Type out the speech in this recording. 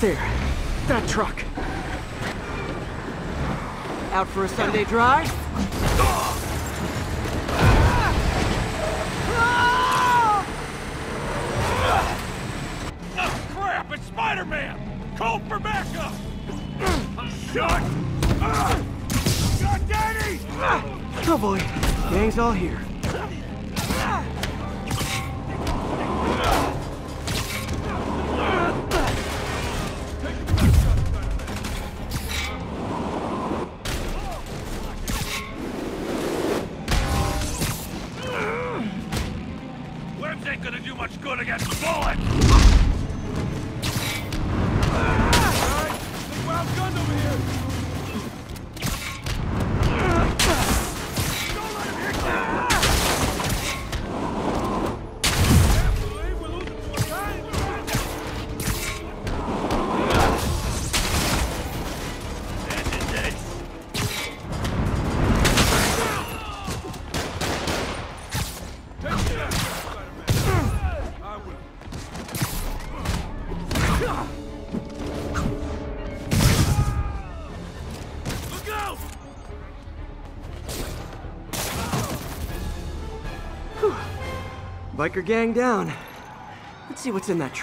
There. That truck. Out for a Sunday drive? Oh, crap! It's Spider-Man! Call for backup! Shut! Shut, Danny! Oh boy, gang's all here. Gonna do much good against bullets! Biker gang down. Let's see what's in that truck.